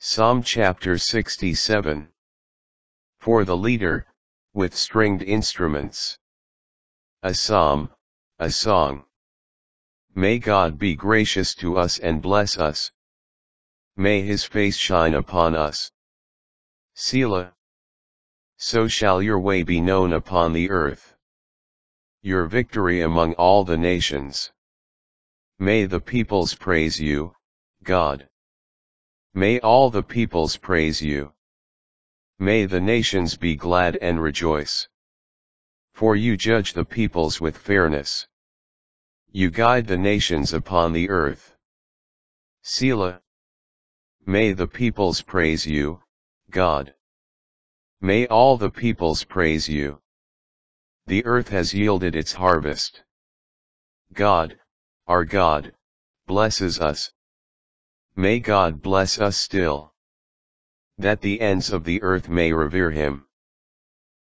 Psalm chapter 67. For the leader, with stringed instruments. A psalm, a song. May God be gracious to us and bless us. May his face shine upon us. Selah. So shall your way be known upon the earth. Your victory among all the nations. May the peoples praise you, God. May all the peoples praise you. May the nations be glad and rejoice. For you judge the peoples with fairness. You guide the nations upon the earth. Selah. May the peoples praise you, God. May all the peoples praise you. The earth has yielded its harvest. God, our God, blesses us. May God bless us still. That the ends of the earth may revere him.